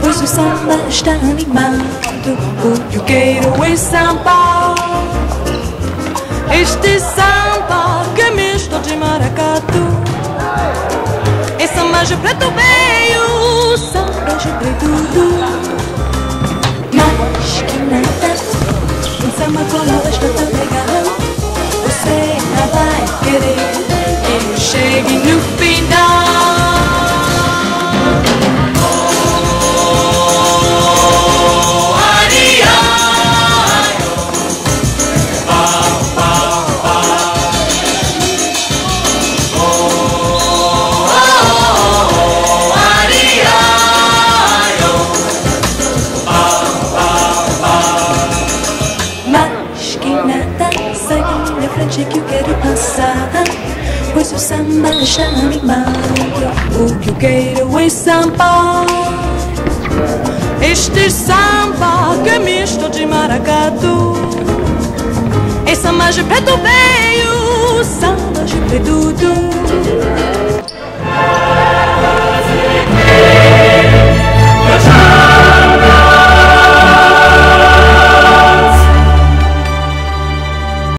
Pois o samba está animado O que eu quero é samba Este samba que é misto de maracatu. É samba de preto veio Insomma con la vostra tanta gara, forse la vai a chiedere che mi scegli. Frente que eu quero passar. Pois o samba animado O que eu quero é samba. Este samba que é misto de maracatu. É samba de preto veio Samba de preto